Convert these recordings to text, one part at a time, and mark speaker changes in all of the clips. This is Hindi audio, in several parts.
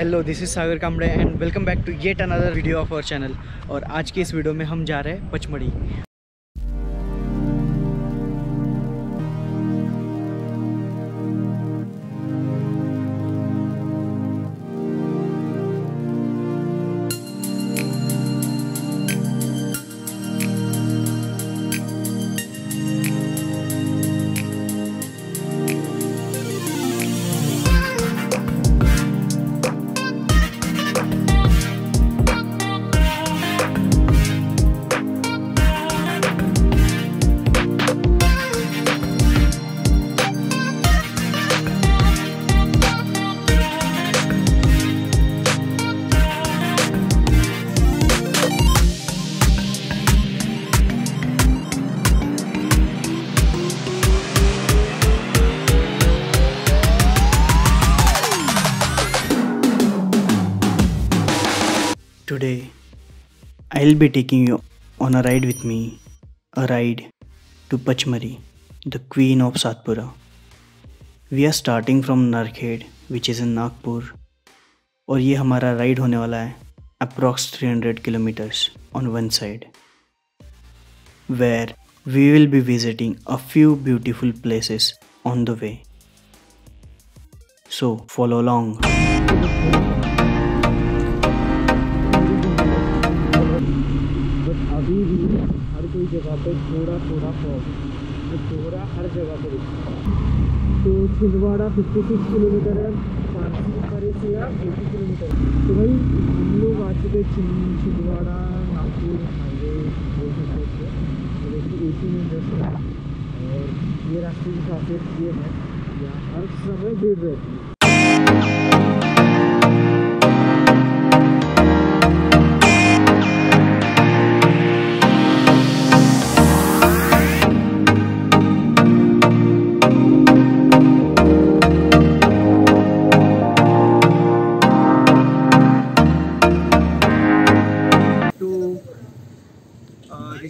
Speaker 1: Hello this is Sagar Kamde and welcome back to yet another video of our channel और आज की इस वीडियो में हम जा रहे हैं Pachmarhi. Today, I'll be taking you on a ride with me, a ride to Pachmari, the queen of Satpura. We are starting from Narkhed, which is in Nagpur, और ये हमारा राइड होने वाला है approx 300 kilometers on one side, where we will be visiting a few beautiful places on the way. So follow along. अभी भी हर कोई जगह पे थोड़ा थोड़ा फॉग तो थोड़ा हर जगह पे दिखता तो छिंदवाड़ा फिफ्टी सिक्स किलोमीटर है पानसी से या एटी किलोमीटर तो भाई, हम लोग आ चुके छिंदवाड़ा, नागपुर, हाईवे बोल सकते देखिए एटी में है और ये रास्ते की खासियत ये है। यहाँ हर समय भीड़ रहती है।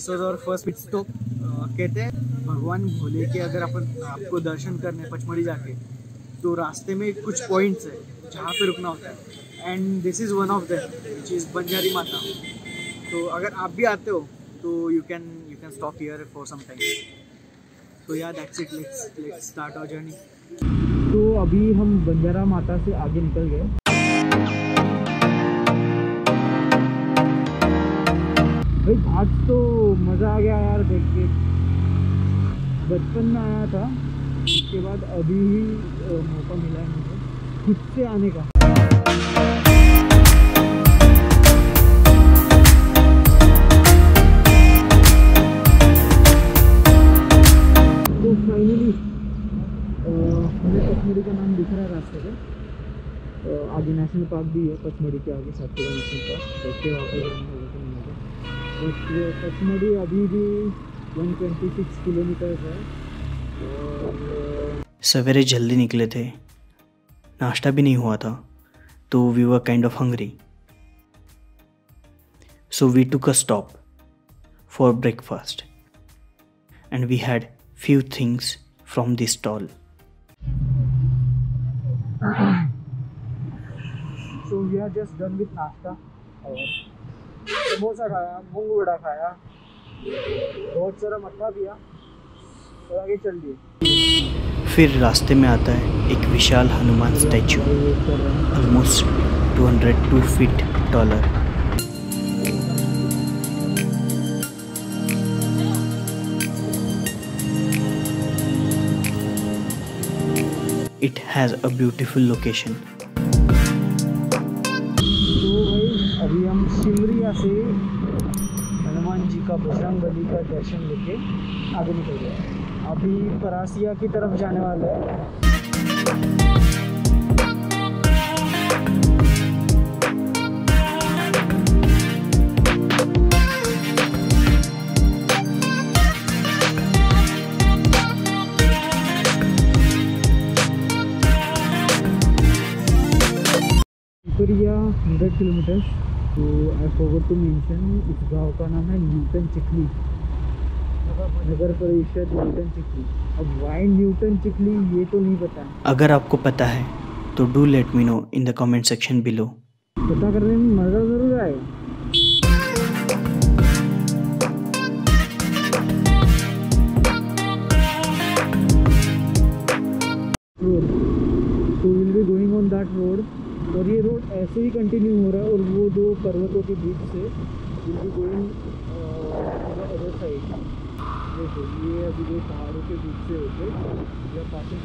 Speaker 1: This was our first pit stop कहते हैं, भगवान भोले के अगर अपन आपको दर्शन करने पचमढ़ी जाके तो रास्ते में कुछ पॉइंट्स है, जहाँ पे रुकना होता है। And this is one of them which is Banjari Mata. तो अगर आप भी आते हो तो you can you can stop here for some time तो yeah that's it let's let's start our journey तो अभी हम बंजारा माता से आगे निकल गए। भाई, आज तो मज़ा आ गया यार देख के। बचपन में आया था, उसके बाद अभी ही मौका मिला है मुझे खुद से आने का। तो फाइनली हमें का नाम दिख रहा है रास्ते पे। आगे नेशनल पार्क भी है पचमढ़ी के आगे सातपुरा नेशनल पार्क देखते वहाँ पे। जाना होगा कि नहीं पचमढ़ी अभी भी 126 किलोमीटर है। और सवेरे जल्दी निकले थे। नाश्ता भी नहीं हुआ था तो we were kind of hungry so we took a stop for breakfast and we had few things from this stall. So we are just done with नाश्ता और समोसा खाया, मूंग वड़ा खाया। बहुत सारा मट्ठा पिया, और आगे चल दिए। फिर रास्ते में आता है एक विशाल Hanuman statue. Almost 202 feet taller It has a beautiful location. Simaria से हनुमान जी का बजरंग बली का दर्शन लेके आगे निकल गया अभी परासिया की तरफ़ जाने वाला हैं। हंड्रेड किलोमीटर तो आई फॉरगॉट टू मेंशन इस गाँव का नाम है न्यूटन चिखली नगर परिषद न्यूटन चिखली अब वाई न्यूटन चिखली ये तो नहीं पता। अगर आपको पता है तो do let me know in the comment section below
Speaker 2: पता करने में मज़ा ज़रूर आएगा ऐसे ही कंटिन्यू हो रहा है और वो दो पर्वतों के बीच से will be going other side देखो ये अभी दो पहाड़ों के बीच से होते या passing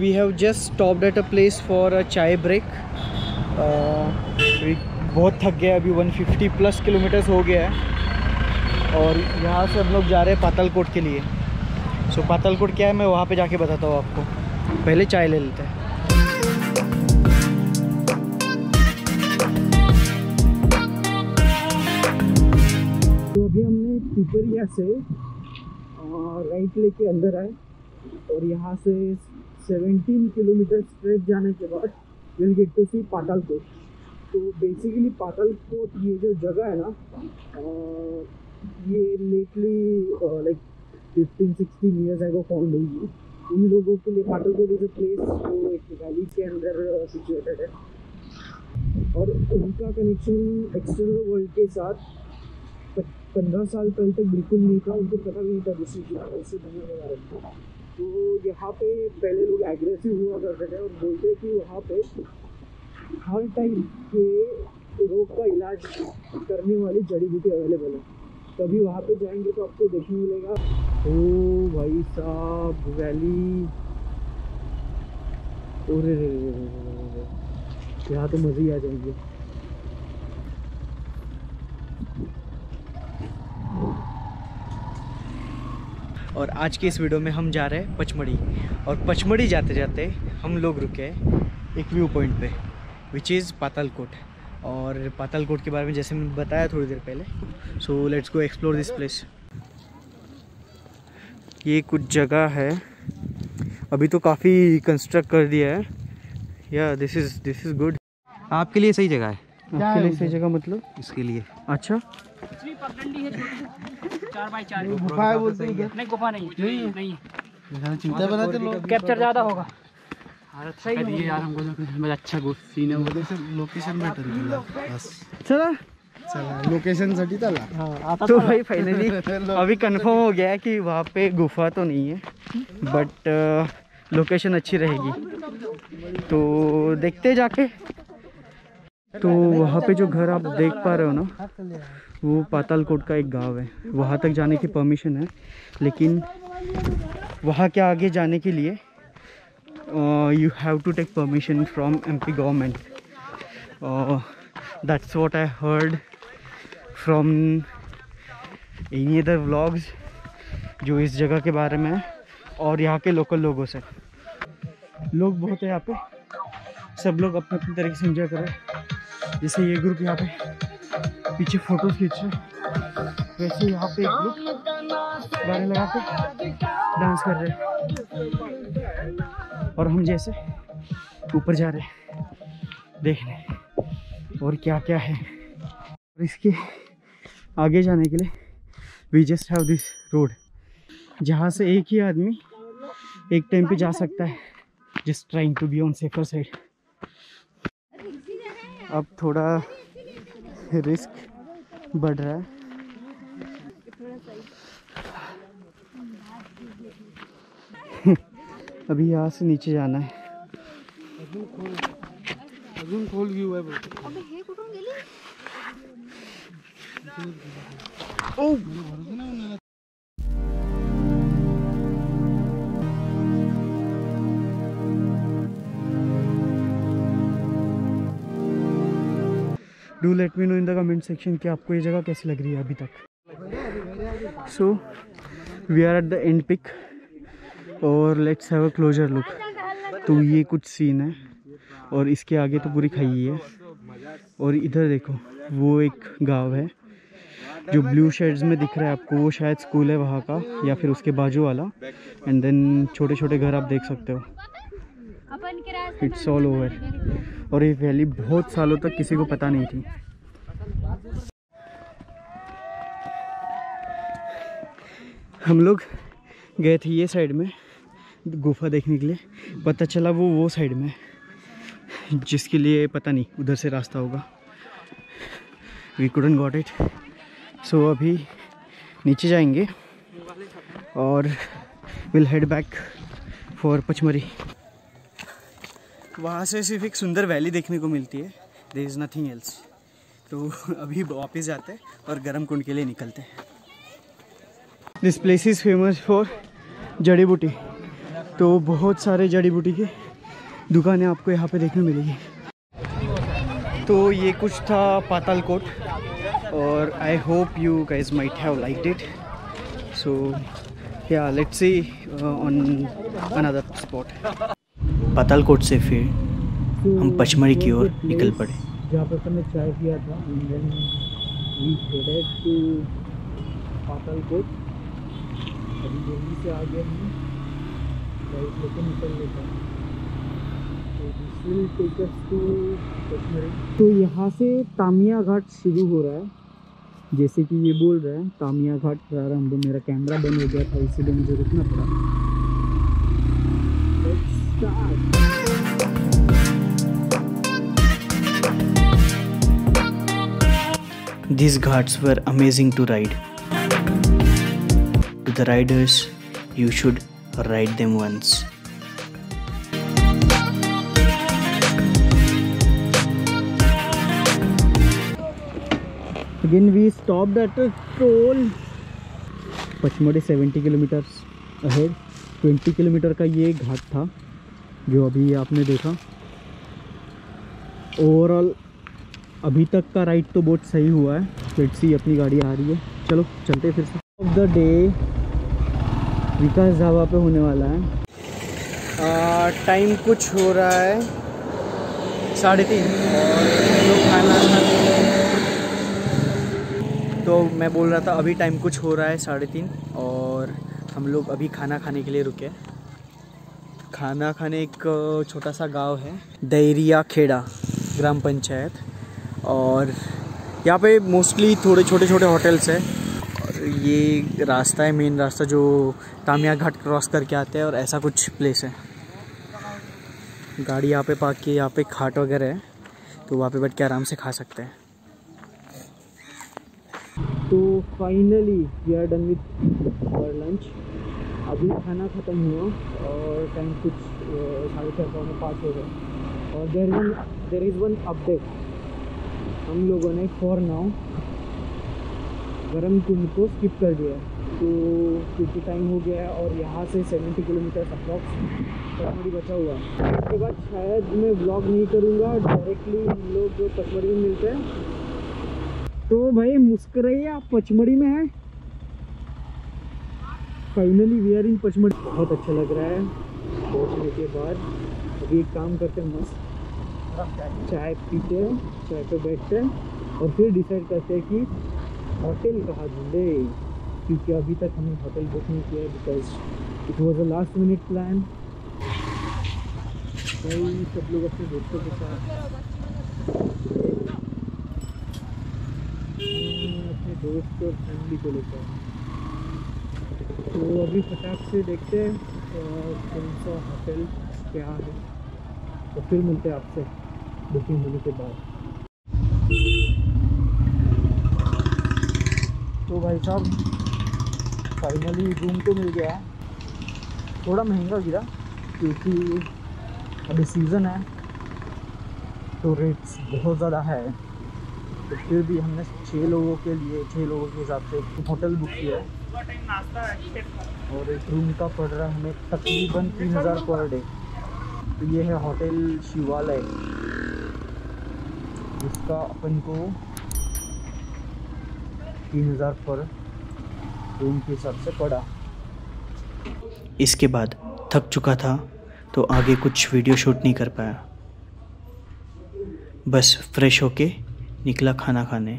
Speaker 1: we have just stopped at a place for a chai break. Uh, बहुत थक गए अभी 150 प्लस किलोमीटर्स हो गया है। और यहाँ से हम लोग जा रहे हैं पातलकोट के लिए। सो so, पातालकोट क्या है मैं वहाँ पे जाके बताता हूँ आपको। पहले चाय ले लेते हैं।
Speaker 2: पिपरिया से राइट लेके अंदर आए और यहाँ से 17 किलोमीटर स्ट्रेट जाने के बाद will get to see Patalkot तो बेसिकली पातालकोट ये जो जगह है ना ये lately like 15 16 years ago found हुई है उन लोगों के लिए पातालकोट इज़ अ प्लेस जो एक वैली के अंदर सिचुएटेड है। और उनका कनेक्शन एक्सटर्नल वर्ल्ड के साथ पंद्रह साल पहले तक बिल्कुल नहीं था उनको पता नहीं था दूसरी ऐसे दुनिया के बारे में तो यहाँ पे पहले लोग एग्रेसिव हुआ करते थे और बोलते कि वहाँ पे हर टाइप के रोग का इलाज करने वाली जड़ी बूटी अवेलेबल है कभी वहाँ पे जाएँगे तो आपको देखने मिलेगा ओ भाई साहब वैली ओरे रे रे रे रे रे रे। यहाँ तो मज़े ही आ जाएँगे
Speaker 1: और आज के इस वीडियो में हम जा रहे हैं पचमढ़ी। और पचमढ़ी जाते जाते हम लोग रुके एक व्यू पॉइंट पे विच इज़ पातालकोट। और पातालकोट के बारे में जैसे मैंने बताया थोड़ी देर पहले so let's go explore this place ये कुछ जगह है। अभी तो काफ़ी कंस्ट्रक्ट कर दिया है। Yeah this is this is good
Speaker 3: आपके लिए सही जगह है?
Speaker 1: आपके लिए सही जगह मतलब?
Speaker 3: इसके लिए।
Speaker 1: अच्छा।
Speaker 4: चार बाई चार।
Speaker 2: गुफा है बोलते हैं
Speaker 4: नहीं गुफा नहीं। नहीं नहीं।
Speaker 2: चिंता बनाते लोग
Speaker 4: कैप्चर ज़्यादा होगा। सही है यार हमको तो अच्छा सीन है वो।
Speaker 2: लोकेशन भेटेल बस।
Speaker 1: चला।
Speaker 2: चला। लोकेशन साठी चला
Speaker 4: आता
Speaker 1: तो भाई फाइनली अभी कंफर्म हो गया है कि वहाँ पे गुफा तो नहीं है बट लोकेशन अच्छी रहेगी। तो देखते जाके। तो वहाँ पे जो घर आप देख पा रहे हो ना वो पातालकोट का एक गाँव है। वहाँ तक जाने की परमिशन है, लेकिन वहाँ के आगे जाने के लिए you have to take permission from M P government that's what I heard from any other vlogs जो इस जगह के बारे में है और यहाँ के लोकल लोगों से। लोग बहुत है यहाँ पे। सब लोग अपने अपने तरीके से इंजॉय कर जैसे ये ग्रुप यहाँ पे। पीछे फ़ोटोज़ खींच। रहे वैसे यहाँ पे एक गाने लगा के डांस कर रहे और हम जैसे ऊपर जा रहे हैं देखने। और क्या क्या है। और इसके आगे जाने के लिए we just have this road जहाँ से एक ही आदमी एक टाइम पे जा सकता है। Just trying to be on safer side अब थोड़ा रिस्क बढ़ रहा है। अभी यहाँ से नीचे जाना है।
Speaker 2: अजून खोल व्ह्यू आहे बघ
Speaker 1: do let me know in the comment section कि आपको ये जगह कैसी लग रही है अभी तक। So we are at the end peak और let's have a closer look तो ये कुछ सीन है और इसके आगे तो पूरी खाई है। और इधर देखो, वो एक गाँव है जो ब्लू शेड्स में दिख रहा है आपको। वो शायद स्कूल है वहाँ का या फिर उसके बाजू वाला। एंड देन छोटे छोटे घर आप देख सकते हो। इट्स ऑल ओवर और ये वैली बहुत सालों तक किसी को पता नहीं थी। हम लोग गए थे ये साइड में
Speaker 2: गुफा देखने के लिए। पता चला वो वो साइड में, जिसके लिए पता नहीं उधर से रास्ता होगा। वी कुडन गॉट इट सो अभी नीचे जाएँगे और will head back for Pachmarhi वहाँ से सिर्फ़ एक सुंदर वैली देखने को मिलती है। देर इज़ नथिंग एल्स तो अभी वापस जाते हैं और गर्म कुंड के लिए निकलते हैं। This place is famous for जड़ी बूटी। तो बहुत सारे जड़ी बूटी की दुकानें आपको यहाँ पे देखने मिलेगी। तो ये कुछ था पाताल कोट और I hope you guys might have like it so yeah let's see on another spot Patalkot से फिर हम पचमढ़ी की ओर निकल पड़े।
Speaker 1: जहाँ पर अपन ने चाय पिया था पातालकोट? अभी से आ गए गाइस लेके निकल तो कश्मीरी तो यहाँ से तामिया घाट शुरू हो रहा है। जैसे कि ये बोल रहा है, तामिया घाट प्रारंभ। मेरा कैमरा बंद हो गया था, इसीलिए मुझे रुकना पड़ा।
Speaker 2: These ghats were amazing to ride. To the riders, you should ride them once.
Speaker 1: Again, we stopped at a toll. Pachmarhi 70 kilometers ahead 20 kilometer का ये घाट था जो अभी आपने देखा ओवरऑल अभी तक का राइड तो बहुत सही हुआ है। लेट्स सी अपनी गाड़ी आ रही है। चलो, चलते फिर से। Of the day Vikas dhaba पे होने वाला है।
Speaker 2: टाइम कुछ हो रहा है। साढ़े तीन। और लोग खाना खाने तो मैं बोल रहा था, अभी टाइम कुछ हो रहा है, साढ़े तीन। और हम लोग अभी खाना खाने के लिए रुके खाना खाने एक, छोटा सा गाँव है। दैरिया खेड़ा, ग्राम पंचायत। और यहाँ पे मोस्टली थोड़े छोटे छोटे होटल्स हैं। और ये रास्ता है मेन रास्ता जो तामिया घाट क्रॉस करके आते हैं और ऐसा कुछ प्लेस है। गाड़ी यहाँ पे पार्क की, यहाँ पे खाट वगैरह है तो वहाँ पे बैठ के आराम से खा सकते हैं।
Speaker 1: तो finally we are done with our lunch अभी खाना ख़त्म हुआ और टाइम कुछ साढ़े चार पाँच हो गए। और there one there is one update हम लोगों ने फॉर नाउ गर्म कुंड को स्किप कर दिया तो क्योंकि टाइम हो गया है और यहाँ से 70 किलोमीटर अप्रॉक्स पचमढ़ी बचा हुआ है। इसके बाद शायद मैं ब्लॉग नहीं करूँगा डायरेक्टली हम लोग पचमढ़ी में मिलते हैं। तो भाई, मुस्कुराइए, आप पचमढ़ी में हैं। Finally we are in Pachmarhi. बहुत अच्छा लग रहा है। पहुँचने के बाद अभी एक काम करते हैं, मस्त। चाय पीते हैं, चाय पे बैठते हैं और फिर डिसाइड करते हैं कि होटल कहाँ ढूंढे? क्योंकि अभी तक हमने होटल बुक नहीं किया because it was a last minute plan सब लोग अपने दोस्तों के साथ अपने दोस्त और फैमिली को लेकर। तो अभी फटाक से देखते हैं कौन सा होटल क्या है। तो फिर मिलते हैं आपसे। बुकिंग होने के बाद। तो भाई साहब फाइनली रूम तो मिल गया। थोड़ा महँगा गिरा, क्योंकि अभी सीज़न है तो रेट्स बहुत ज़्यादा है। तो फिर भी हमने छः लोगों के लिए छः लोगों के हिसाब से एक होटल बुक किया है। और एक रूम का पड़ रहा है हमें तकरीबन तीन हज़ार पर डे तो ये है होटल शिवालय। जिसका अपन को तीन हज़ार पर रूम के हिसाब से पड़ा।
Speaker 2: इसके बाद थक चुका था तो आगे कुछ वीडियो शूट नहीं कर पाया। बस फ्रेश होके निकला खाना खाने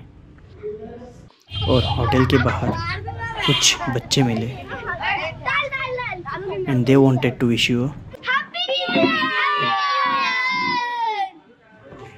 Speaker 2: और होटल के बाहर कुछ बच्चे मिले। And they wanted to wish you
Speaker 5: Happy New Year!